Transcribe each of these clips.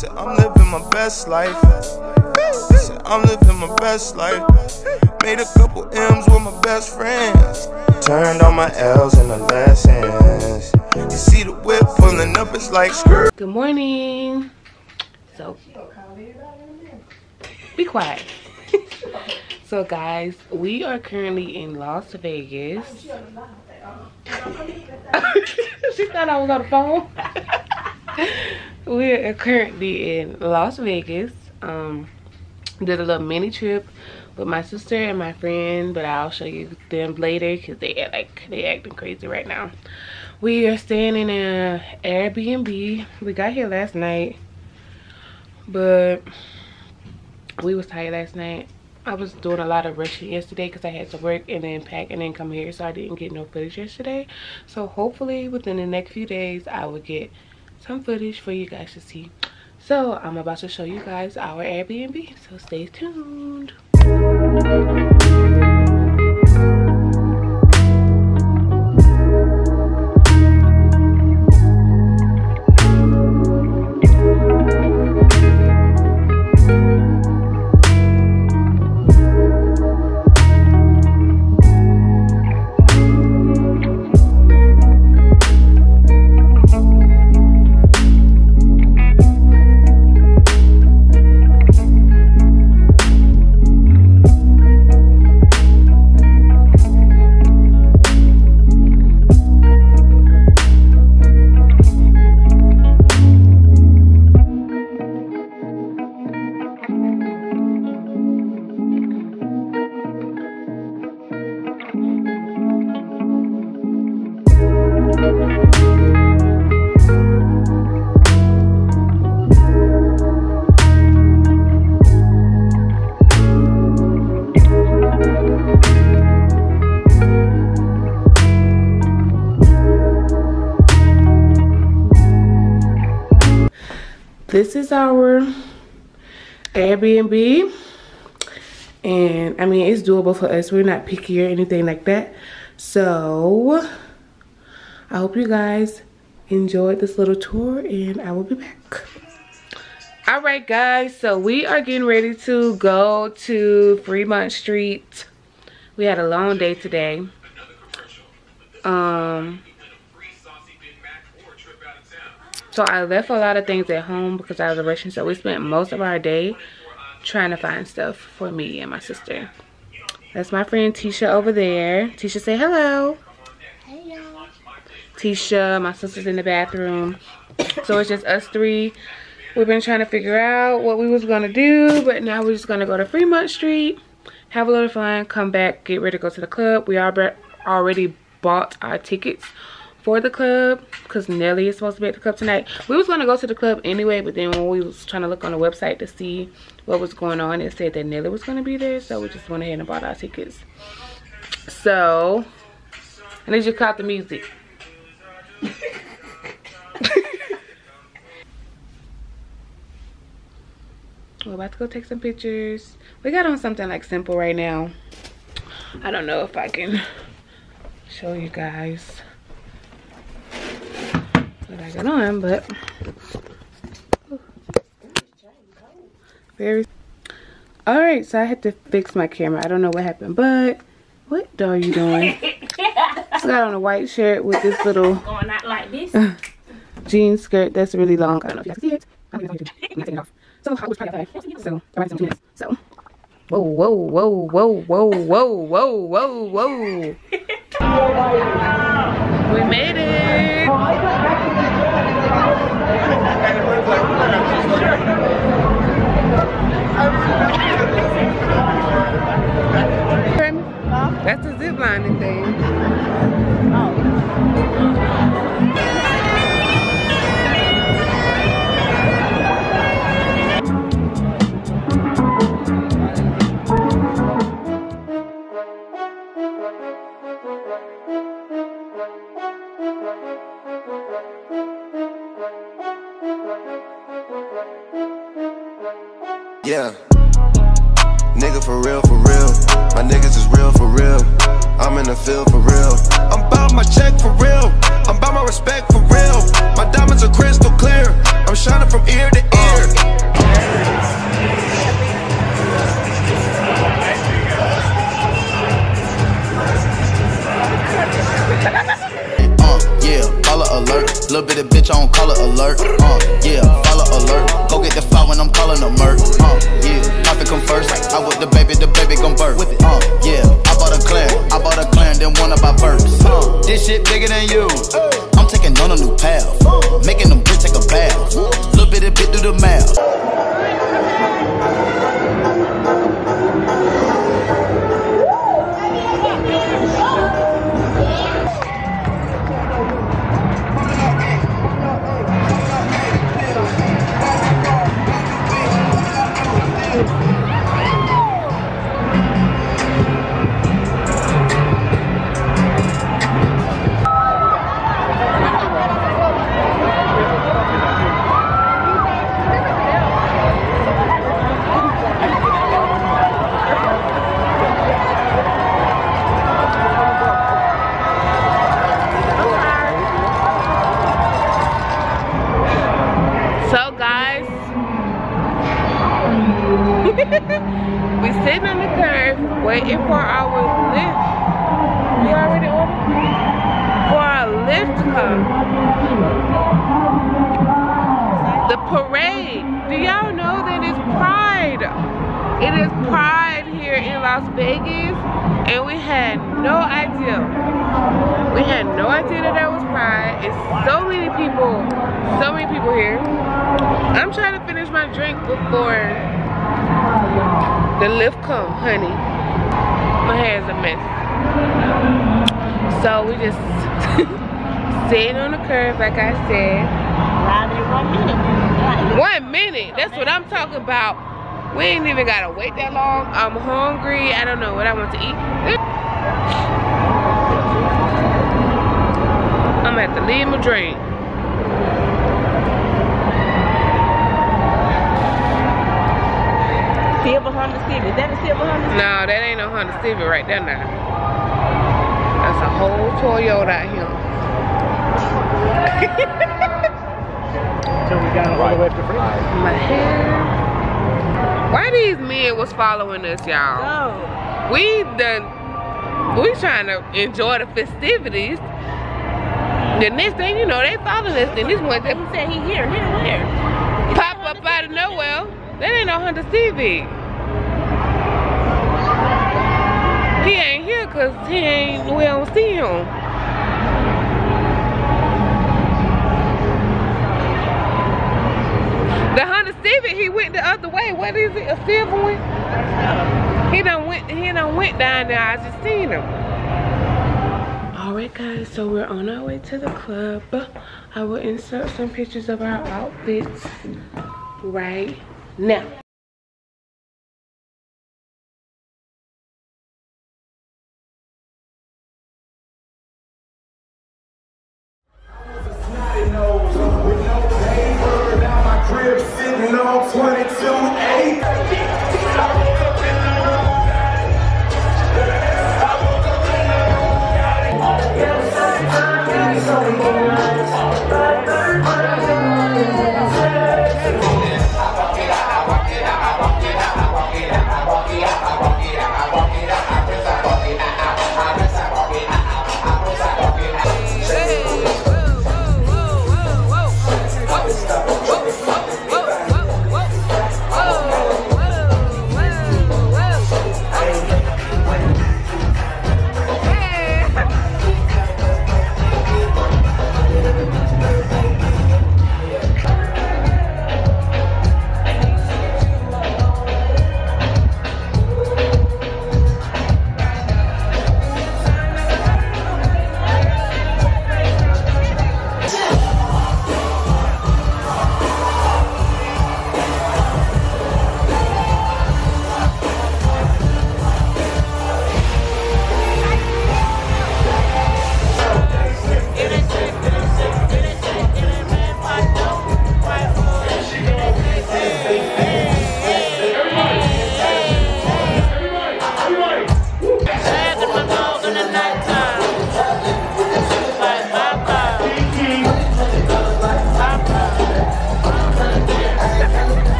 Said I'm living my best life. Said I'm living my best life. Made a couple M's with my best friends. Turned all my L's into lessons. You see the whip pulling up, it's like skirt. Good morning. So, be quiet. so, guys, we are currently in Las Vegas. she thought I was on the phone. we are currently in Las Vegas. Um, did a little mini trip with my sister and my friend, but I'll show you them later because they're like they acting crazy right now. We are staying in an Airbnb. We got here last night, but we was tired last night. I was doing a lot of rushing yesterday because I had to work and then pack and then come here, so I didn't get no footage yesterday. So hopefully within the next few days, I will get some footage for you guys to see. So I'm about to show you guys our Airbnb, so stay tuned. This is our Airbnb. And I mean, it's doable for us. We're not picky or anything like that. So I hope you guys enjoyed this little tour and I will be back. All right, guys. So we are getting ready to go to Fremont Street. We had a long day today. Um, so I left a lot of things at home because I was rushing. So we spent most of our day trying to find stuff for me and my sister. That's my friend Tisha over there. Tisha, say hello. Hello. Tisha, my sister's in the bathroom. So it's just us three. We've been trying to figure out what we was going to do. But now we're just going to go to Fremont Street. Have a little fun. Come back. Get ready to go to the club. We already bought our tickets for the club because Nelly is supposed to be at the club tonight. We was going to go to the club anyway, but then when we was trying to look on the website to see what was going on, it said that Nelly was going to be there. So we just went ahead and bought our tickets. So, I need you cut the music. We're about to go take some pictures. We got on something like simple right now. I don't know if I can show you guys what I got on, but very all right so i had to fix my camera. I don't know what happened but what are you doing? I got on a white shirt with this little going out like this? jean skirt that's really long. I don't know if you guys see it. I'm gonna take it off. So i was trying to so around some minutes so whoa whoa whoa whoa whoa whoa whoa whoa whoa. We made it Thank you. Yeah. Nigga for real, for real. My niggas is real, for real. I'm in the field, for real. I'm about my check, for real. I'm about my respect, for real. My diamonds are crystal clear. I'm shining from ear to ear. A bitch, I don't call it alert. Uh, yeah, follow alert. Go get the file when I'm calling a murk. Uh, yeah, profit come first. I with the baby, the baby gon' birth. Uh, yeah, I bought a clan, I bought a clan, then one about burps. Uh, this shit bigger than you. I'm taking on a new path, making them bitch take a bath. Little bit of bit through the mouth. The parade. Do y'all know that it's Pride? It is Pride here in Las Vegas, and we had no idea. We had no idea that there was Pride. It's so many people, so many people here. I'm trying to finish my drink before the lift come, honey. My hair is a mess. So we just sitting on the curb, like I said. one minute. One minute. That's what I'm talking about. We ain't even gotta wait that long. I'm hungry. I don't know what I want to eat. I'm gonna have to leave my drink. Silver Honda Civic. Is that a silver Honda Civic? No, that ain't no Honda Civic right there now. That's a whole Toyota out here. So we got all the way up to free. My hair. Why these men was following us, y'all? No. We done, we trying to enjoy the festivities. The next thing you know, they following us. And this one that He said he here. Here where? pop up out of nowhere. That ain't no Honda Civic. He ain't here cause he ain't, we don't see him. The Honda Civic, he went the other way. What is it, a silver one? He done went, he done went down there. I just seen him. All right, guys, so we're on our way to the club. I will insert some pictures of our outfits right now.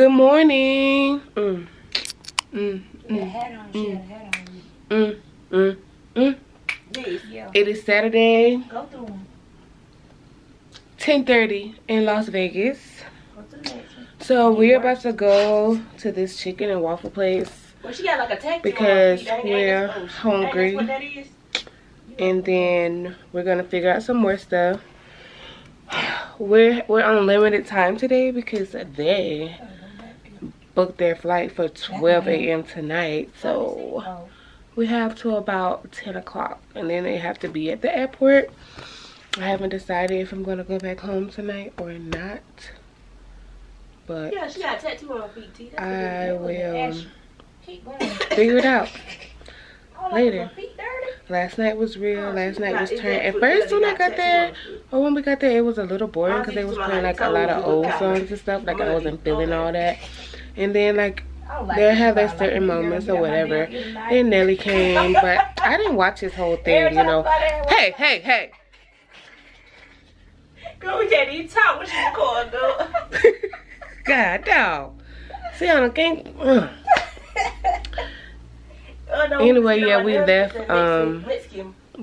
Good morning. Mm. Mm, mm, mm, mm, mm, mm. It is Saturday, Go through 10:30 in Las Vegas. Go to the next one. So we're about to go to this chicken and waffle place, Well, she got like a tattoo Because on her feet. Ain't- ain't we're that- oh, ain't hungry. that what that is? and then we're gonna figure out some more stuff. We're we're on limited time today because they booked their flight for 12 a.m. tonight. So Oh. we have to about 10 o'clock, and then they have to be at the airport. I haven't decided if I'm gonna go back home tonight or not, but Yeah, she got a tattoo on her feet, T. I what it is. will going. figure it out. Later. her feet dirty? Last night was real. Oh, Last night was turned. At first, when I got there, or when we got there, it was a little boring Oh, because they was playing like a lot of old songs and stuff. Like I wasn't feeling all that. And then like they'll have their certain moments or whatever. damn ear knife. Then Nelly came, but I didn't watch his whole thing. You know. somebody had one- Hey, hey, hey. Girl, we can't even talk when she record, girl. God, dog. See, I don't think. uh. Anyway, you yeah, we left, um,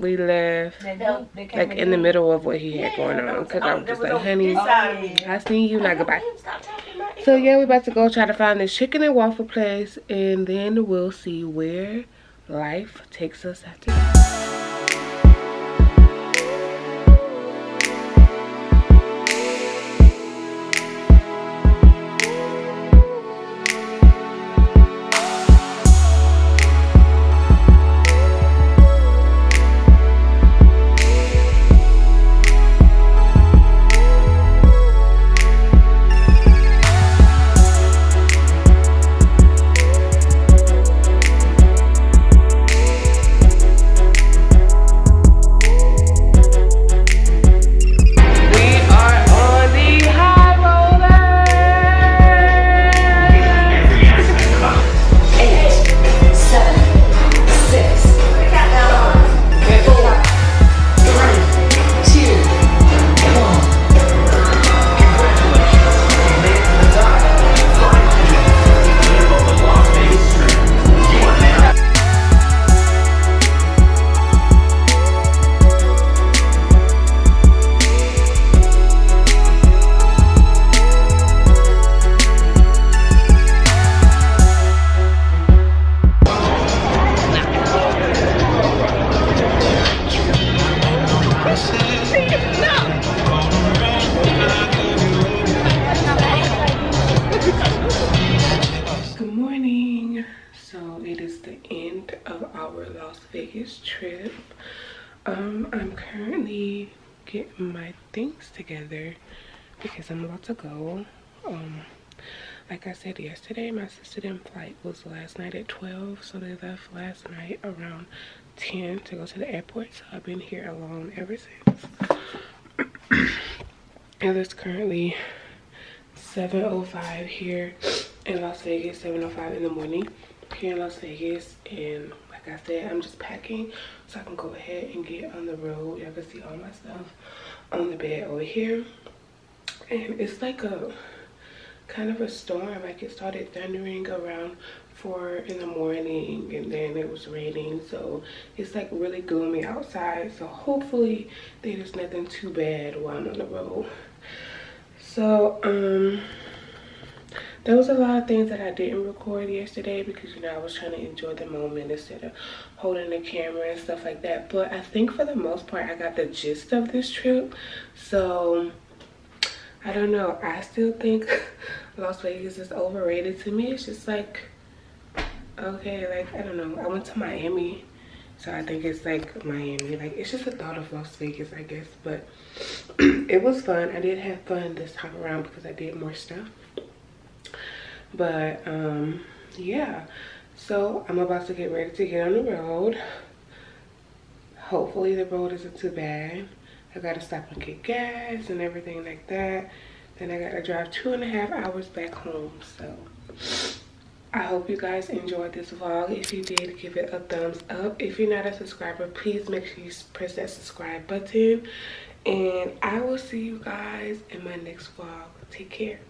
We left Mexican. They like in the middle of what he had going on because I was just like, honey, this side of me. I seen you. Now goodbye. Stop talking about it. So yeah, we're about to go try to find this chicken and waffle place, and then we'll see where life takes us after that. Our Las Vegas trip. Um, I'm currently getting my things together because I'm about to go. Um, like I said yesterday, my sister and flight was last night at 12, so they left last night around 10 to go to the airport. So I've been here alone ever since. and it is currently 7.05 here in Las Vegas, 7.05 in the morning here in Las Vegas. And I said, I'm just packing so I can go ahead and get on the road. Y'all can see all my stuff on the bed over here. And it's like a kind of a storm. Like it started thundering around 4 in the morning and then it was raining. So it's like really gloomy outside. So hopefully there's nothing too bad while I'm on the road. So, um, there was a lot of things that I didn't record yesterday because, you know, I was trying to enjoy the moment instead of holding the camera and stuff like that. But I think for the most part, I got the gist of this trip. So, I don't know. I still think Las Vegas is overrated to me. It's just like, okay, like, I don't know. I went to Miami. So I think it's like Miami. Like, it's just a thought of Las Vegas, I guess. But it was fun. I did have fun this time around because I did more stuff. But, um, yeah. So I'm about to get ready to get on the road. Hopefully the road isn't too bad. I gotta stop and get gas and everything like that. Then I gotta drive two and a half hours back home. So I hope you guys enjoyed this vlog. If you did, give it a thumbs up. If you're not a subscriber, please make sure you press that subscribe button. And I will see you guys in my next vlog. Take care.